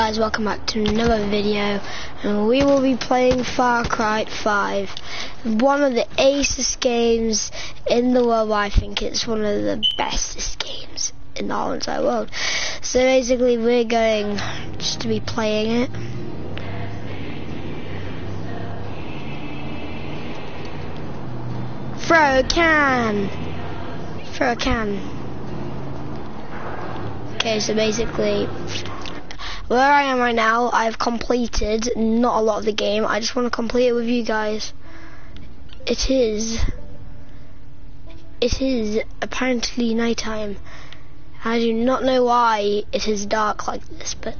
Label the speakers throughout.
Speaker 1: guys welcome back to another video and we will be playing Far Cry 5 one of the acest games in the world. I think it's one of the bestest games in the whole entire world. So basically we're going just to be playing it. Throw a can! Throw a can. Okay so basically where I am right now, I've completed not a lot of the game. I just want to complete it with you guys. It is. It is apparently nighttime. I do not know why it is dark like this, but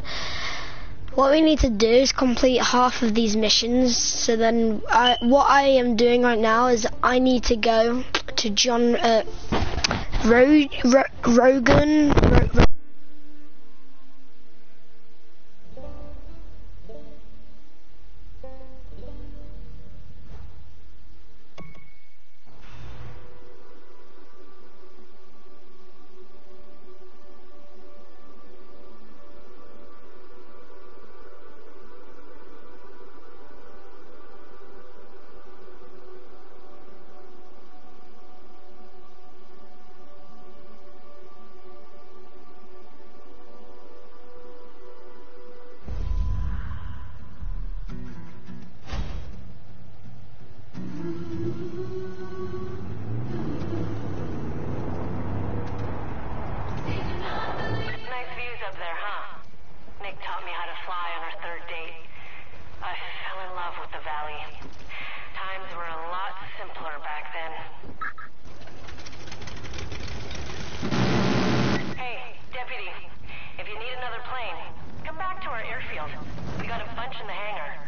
Speaker 1: what we need to do is complete half of these missions. So then, I, what I am doing right now is I need to go to John uh, Ro Ro Rogan. Ro Nick
Speaker 2: taught me how to fly on our third date. I fell in love with the valley. Times were a lot simpler back then. Hey, deputy. If you need another plane, come back to our airfield. We got a bunch in the hangar.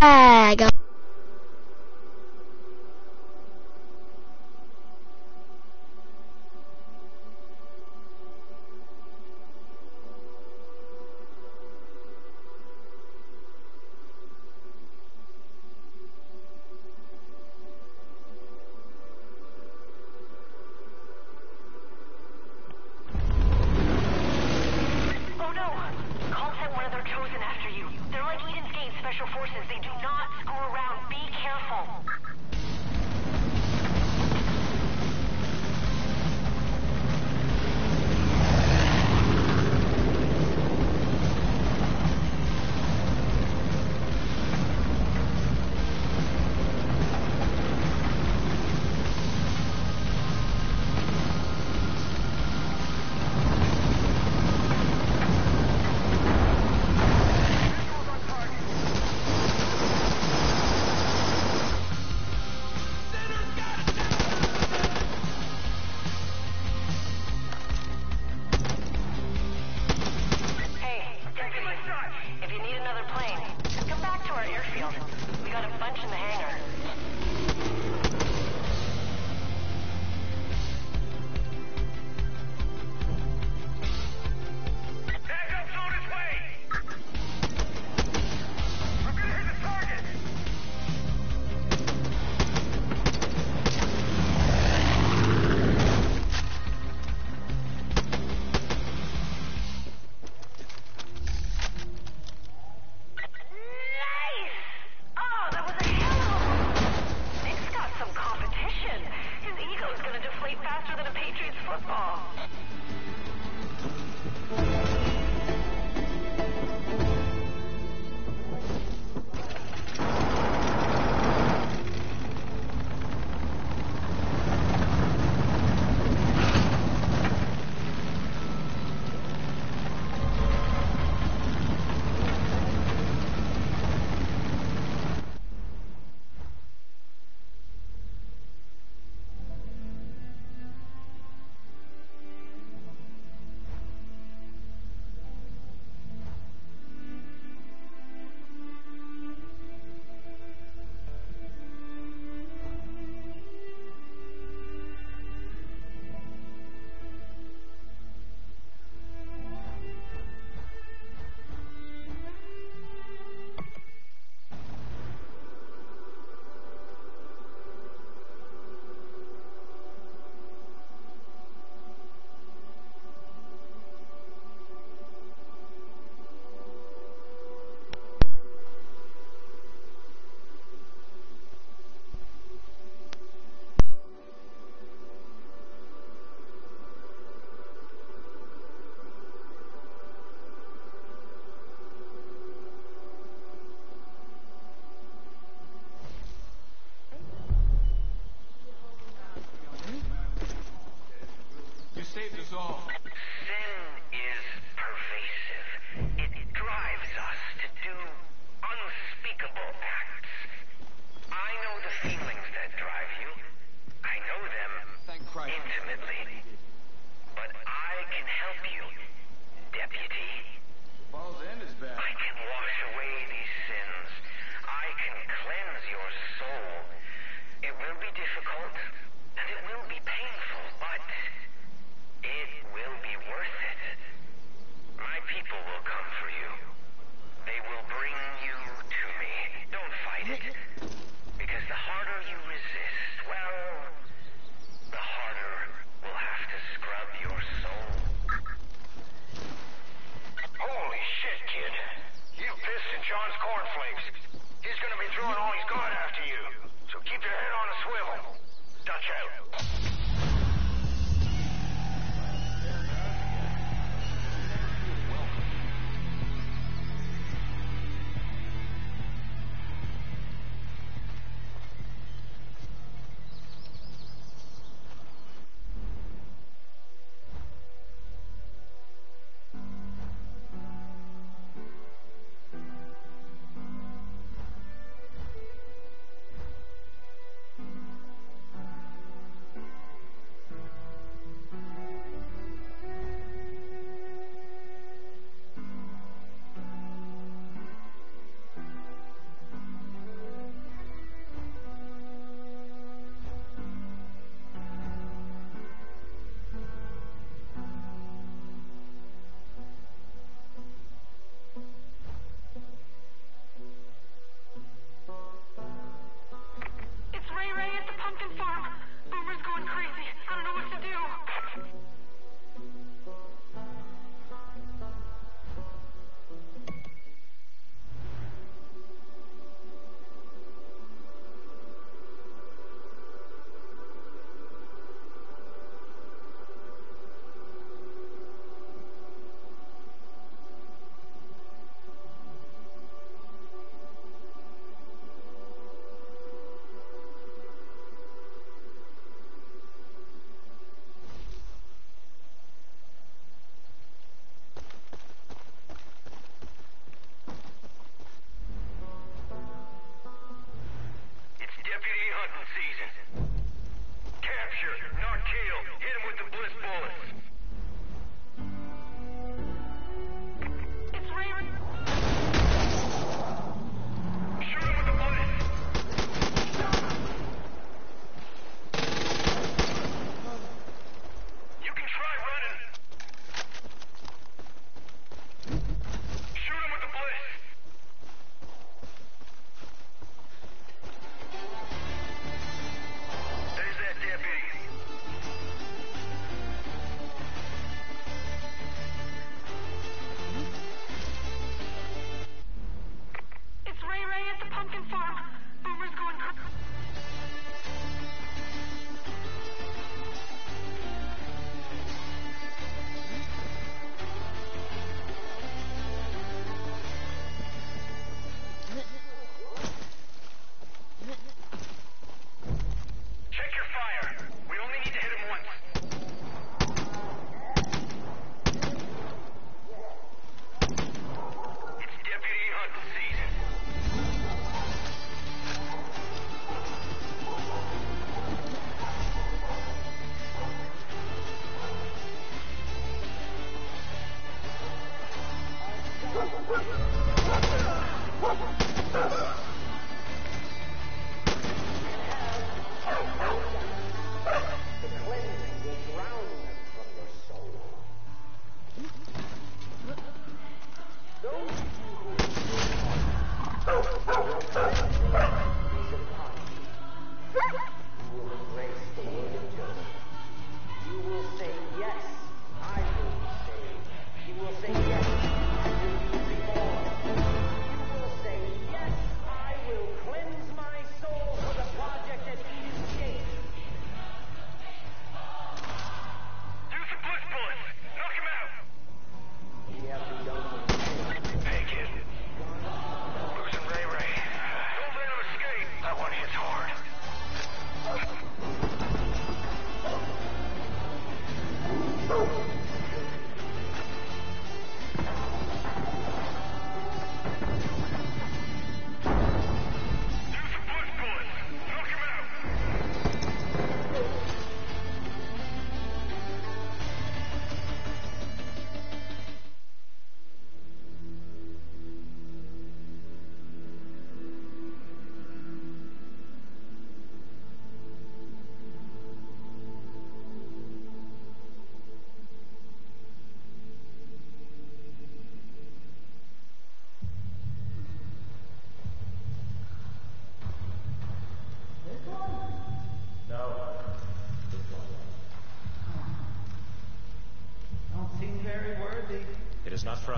Speaker 3: Yeah,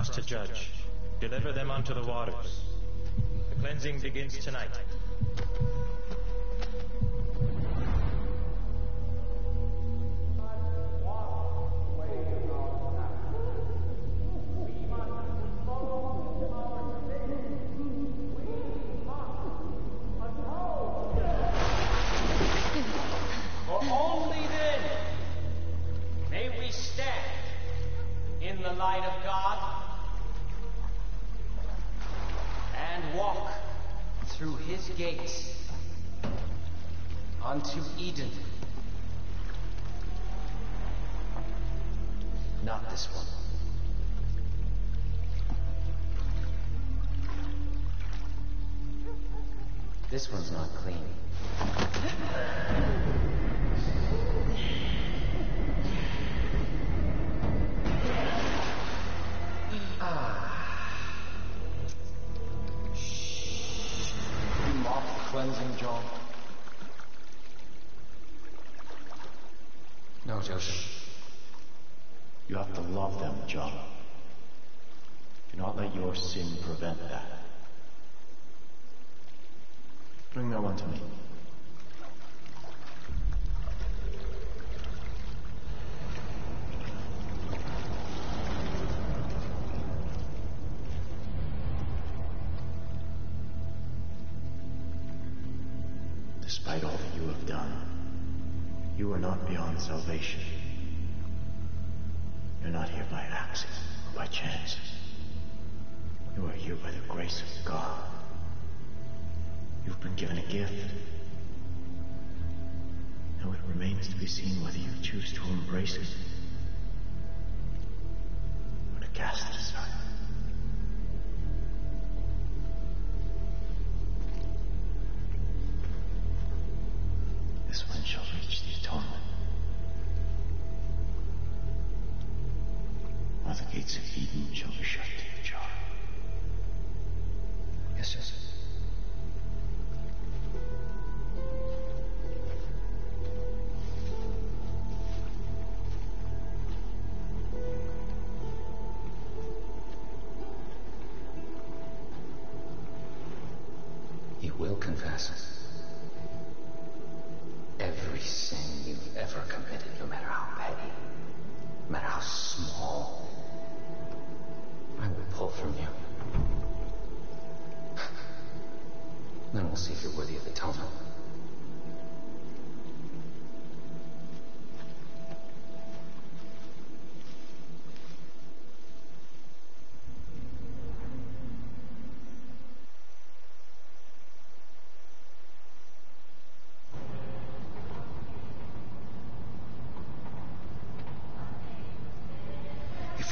Speaker 3: us to judge. Deliver them unto the waters. The cleansing begins tonight.
Speaker 4: your sin prevent that. Bring that one to me. Despite all that you have done, you are not beyond salvation.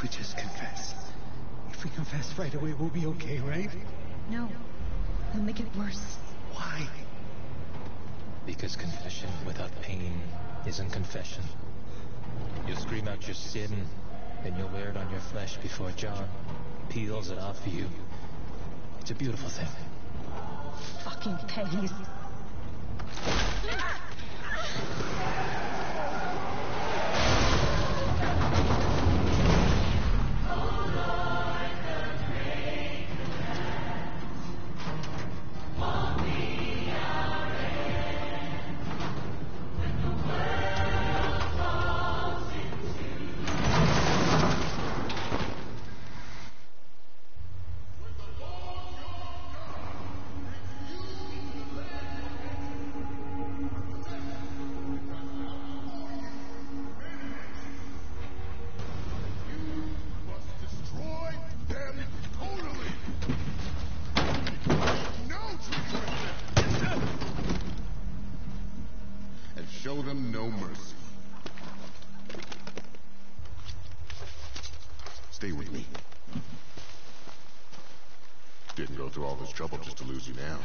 Speaker 4: we just confess? If
Speaker 5: we confess right away, we'll be okay, right?
Speaker 6: No. we'll make it worse.
Speaker 5: Why?
Speaker 7: Because confession without pain isn't confession. You'll scream out your sin, and you'll wear it on your flesh before John peels it off for you. It's a beautiful thing.
Speaker 6: Fucking
Speaker 8: Peggies. Stay with me. Didn't go through all this trouble just to lose you now.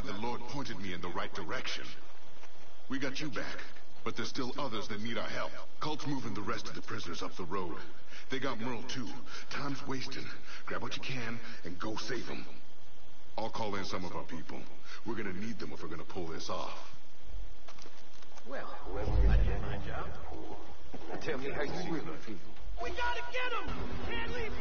Speaker 8: Glad the Lord pointed me in the right direction. We got you back, but there's still others that need our help. Cult's moving the rest of the prisoners up the road. They got Merle too. Time's wasting. Grab what you can and go save them. I'll call in some of our people. We're gonna need them if we're gonna pull this off.
Speaker 9: Well, I did my job. Tell me how you really feel.
Speaker 10: We gotta get him! Can't leave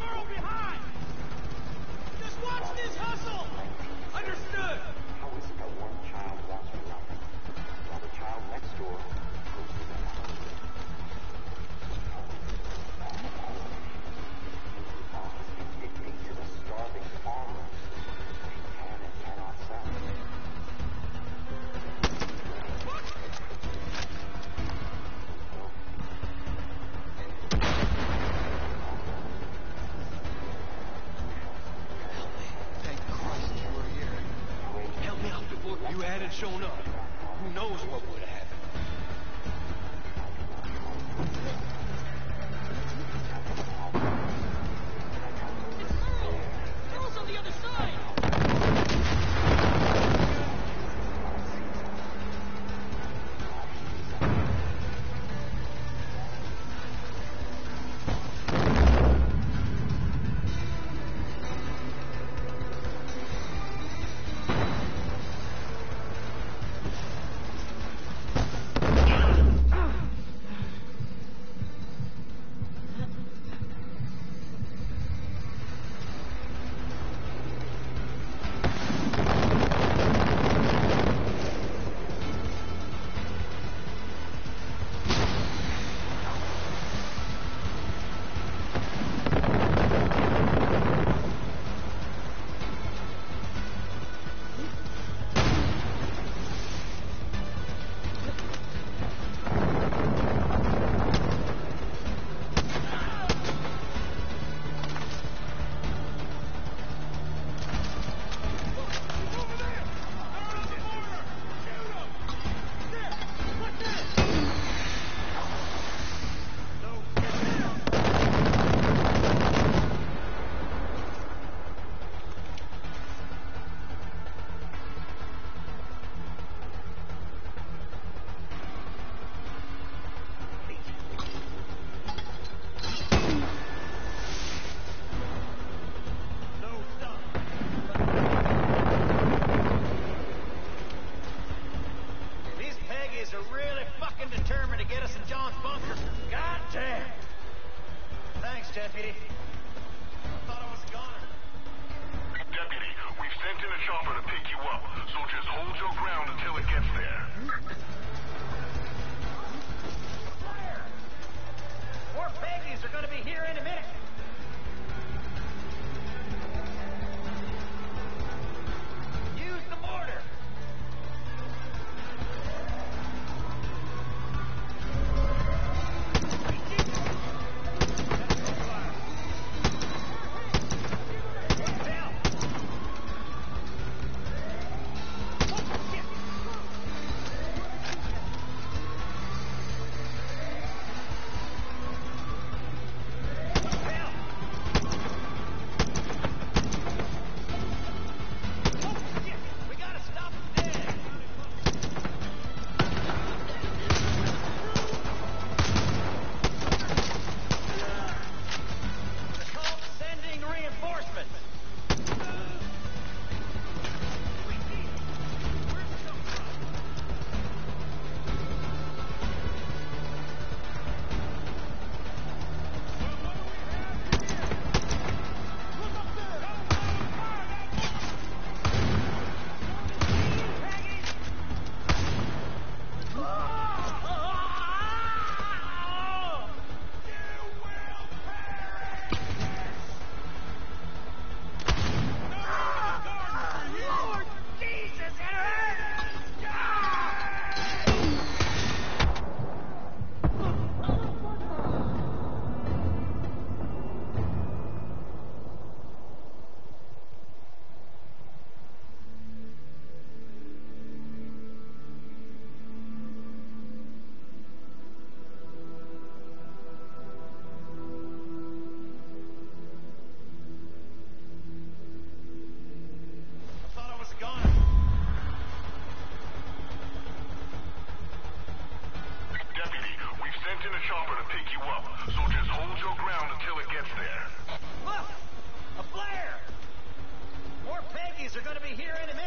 Speaker 10: are going to be here in a minute.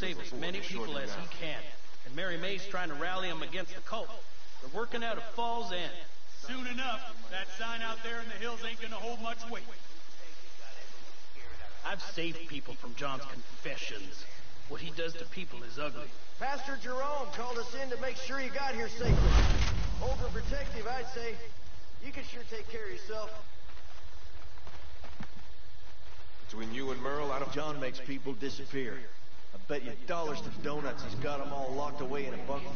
Speaker 10: Save as many people as he can. And Mary May's trying to rally them against the cult. They're working out of Falls End.
Speaker 11: Soon enough, that sign out there in the hills ain't gonna hold much weight.
Speaker 10: I've saved people from John's confessions. What he does to people is ugly.
Speaker 12: Pastor Jerome called us in to make sure you got here safely. Overprotective, I'd say. You can sure take care of yourself.
Speaker 13: Between you and Merle, I don't...
Speaker 12: John makes people disappear. I bet you dollars to donuts he's got them all locked away in a bunker.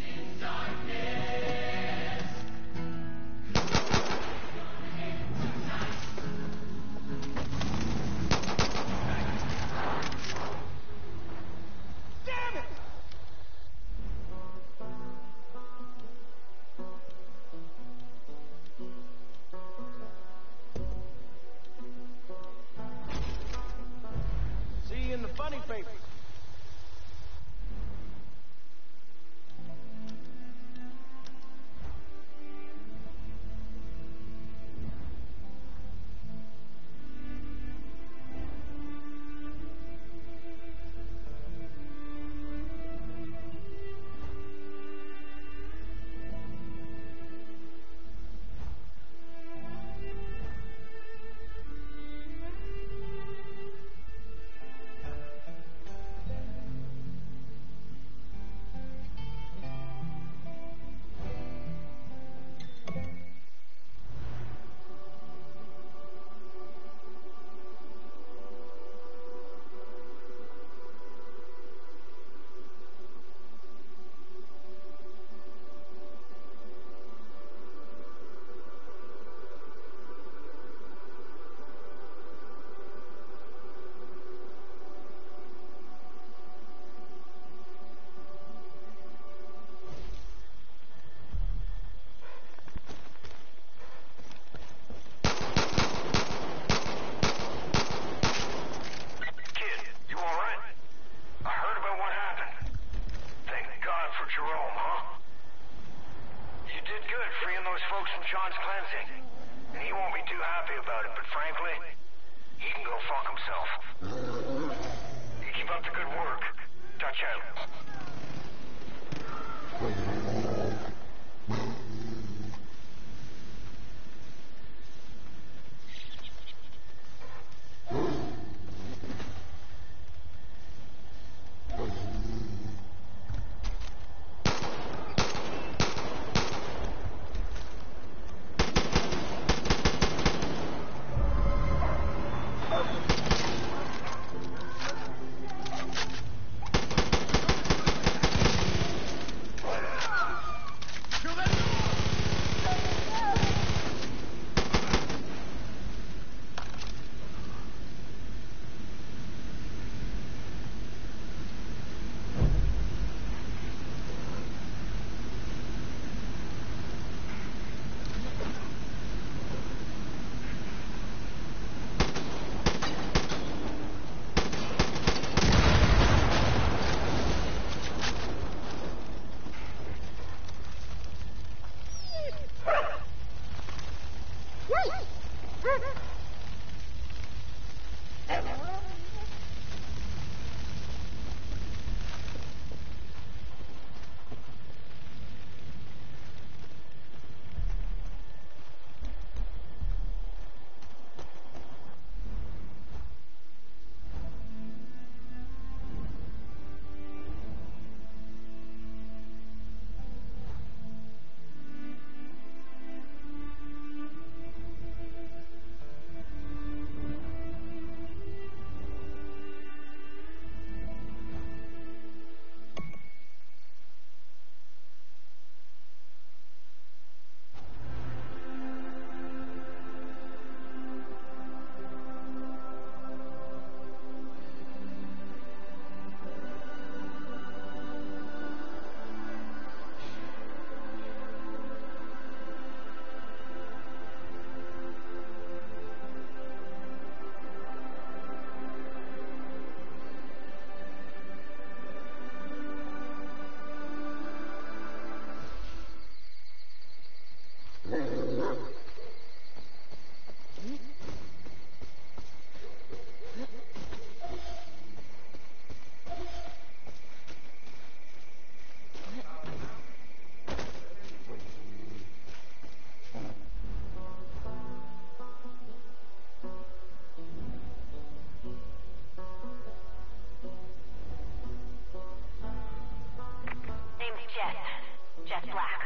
Speaker 2: Jess Black.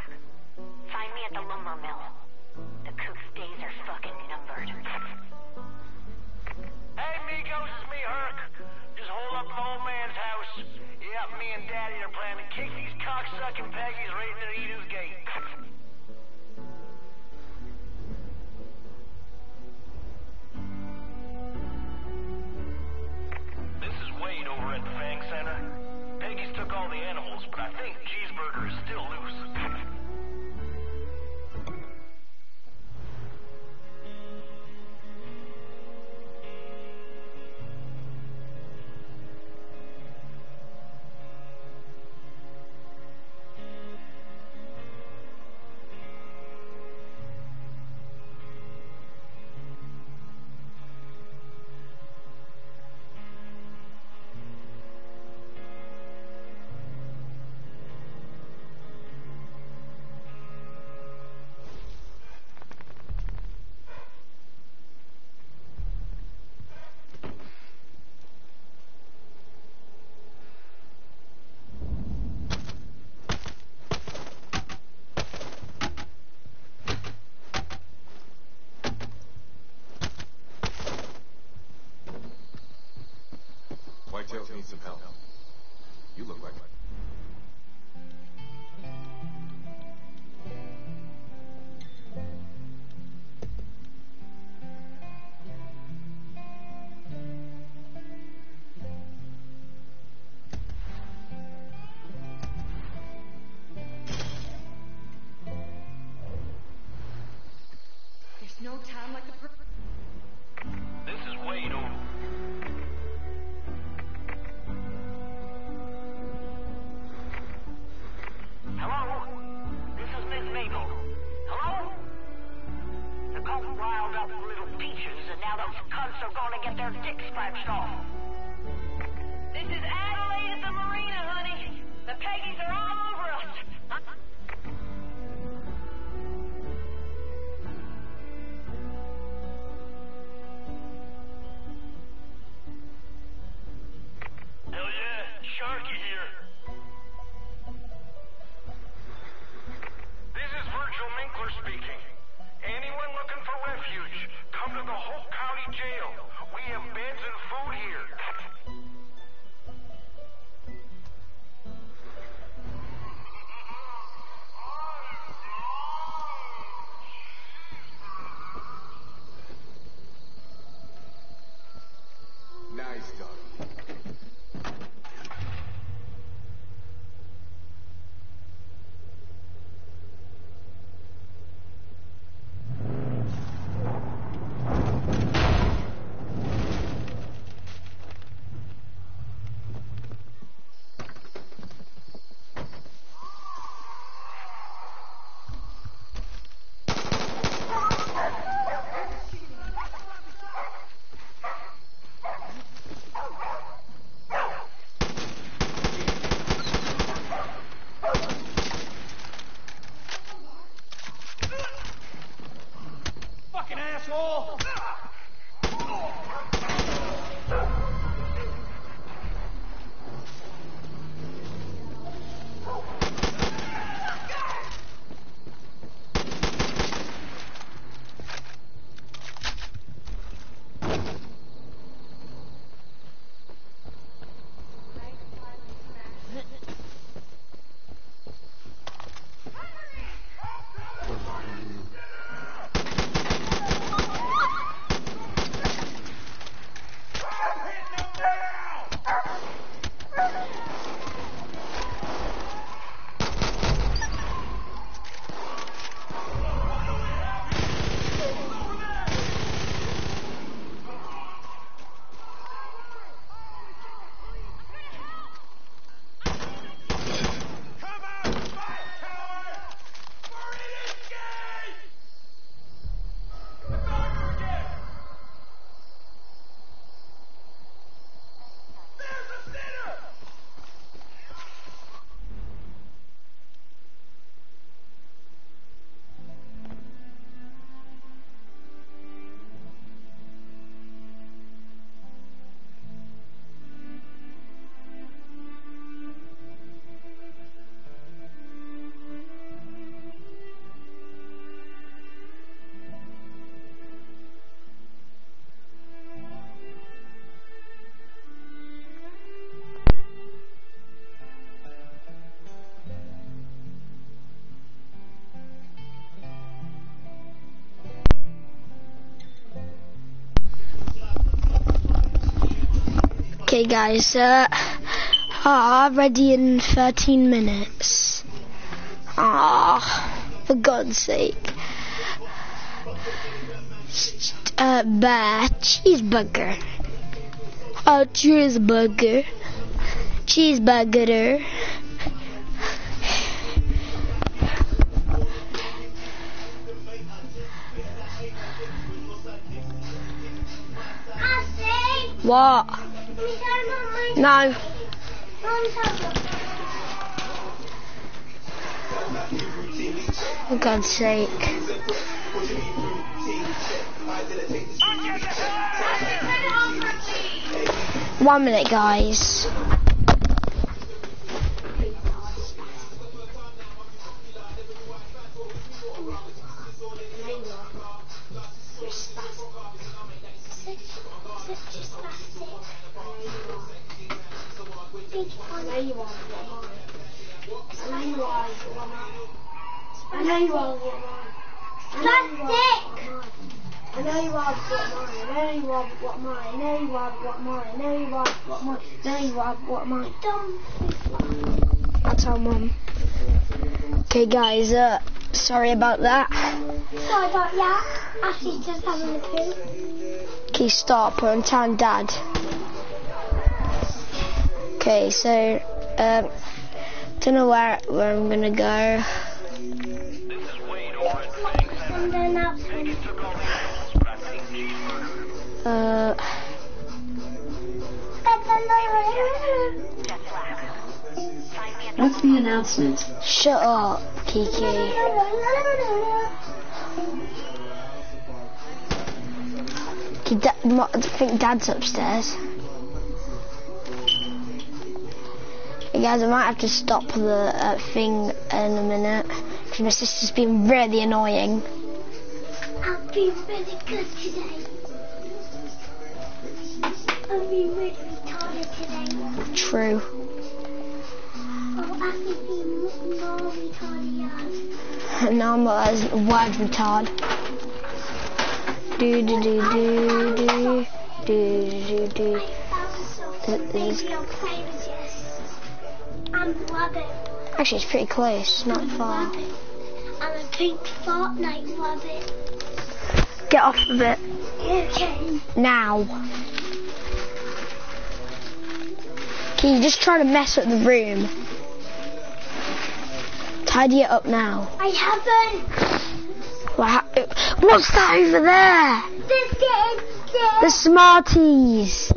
Speaker 2: Find me at the lumber mill. The cook's days are fucking numbered.
Speaker 14: Hey, Migos, it's me, Hurk. Just hold up the old man's house. Yep, me and Daddy are planning to kick these cocksucking Peggies right into Eden's gate. This is Wade over at Fang Center. Took all the animals, but I think Cheeseburger is still loose.
Speaker 1: Okay, guys. Uh, ah, ready in 13 minutes. Ah, for God's sake. Uh, bear, cheeseburger. Oh, cheeseburger. Cheeseburger. What? No. For God's sake. One minute, guys.
Speaker 15: I know you are, I know you are, I know you are, Plastic! I know you are, what mine. I know you are, what mine. I know you are, what mine. I know you are, what mine. I know you are, what mine.
Speaker 1: I'll tell mum. Okay, guys. Uh, sorry about that.
Speaker 15: Sorry about that. Ashley's just having a poo.
Speaker 1: Okay, stop. I'm telling dad. Okay, so um, don't know where where I'm gonna go.
Speaker 15: And then outside.
Speaker 1: Uh,
Speaker 16: What's the announcement?
Speaker 1: shut up, Kiki. Okay, da- I think Dad's upstairs. Guys, I might have to stop the uh, thing in a minute because my sister's been really annoying.
Speaker 15: I've been really good today. I've been really retarded today.
Speaker 1: True.
Speaker 15: Oh, I've been more retarded.
Speaker 1: now I'm not as word retard. Do do do do do do do do. Th- this-
Speaker 15: Radio planes, yes. I'm rabbit.
Speaker 1: Actually, it's pretty close, not far.
Speaker 15: Rabbit. I'm a pink Fortnite rabbit.
Speaker 1: Get off of it
Speaker 15: Okay.
Speaker 1: now. Can you just try to mess up the room? Tidy it up now.
Speaker 15: I haven't.
Speaker 1: What What's that over there? The
Speaker 15: this
Speaker 1: Smarties.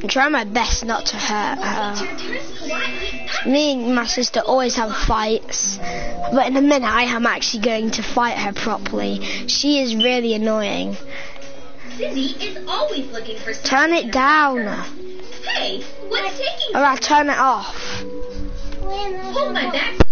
Speaker 1: I'm trying my best not to hurt her. Me and my sister always have fights, but in a minute I am actually going to fight her properly. She is really annoying.
Speaker 17: Is always looking for something.
Speaker 1: Turn it down.
Speaker 17: Hey, what's taking
Speaker 1: Alright, turn it off.
Speaker 17: Hold my back.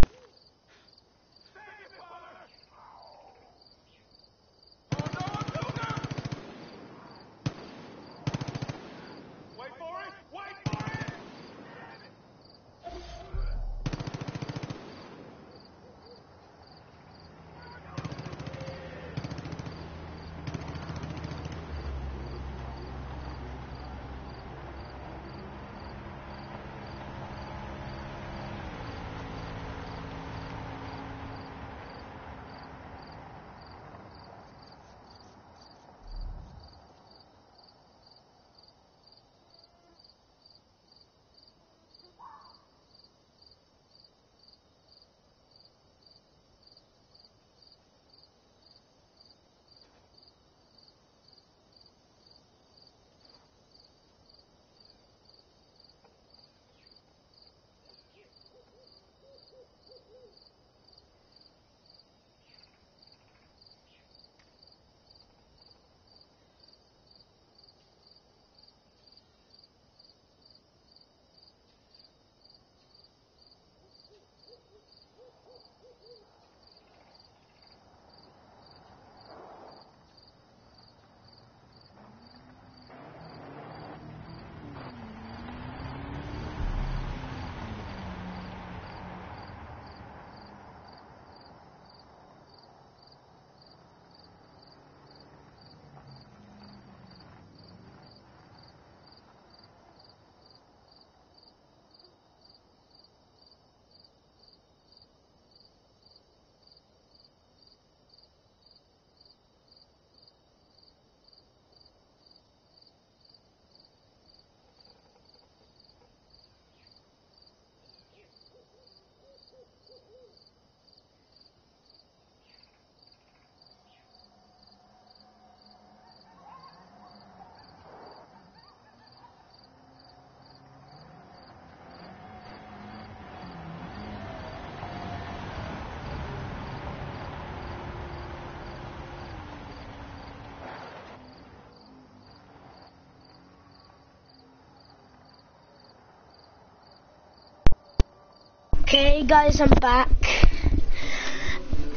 Speaker 1: Okay, guys, I'm back.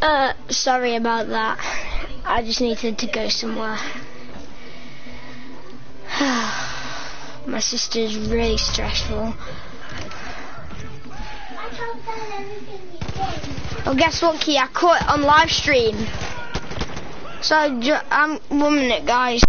Speaker 1: Uh, sorry about that. I just needed to go somewhere. My sister's really stressful. Oh, guess what, Key? I caught it on live stream. So, I'm one minute, guys.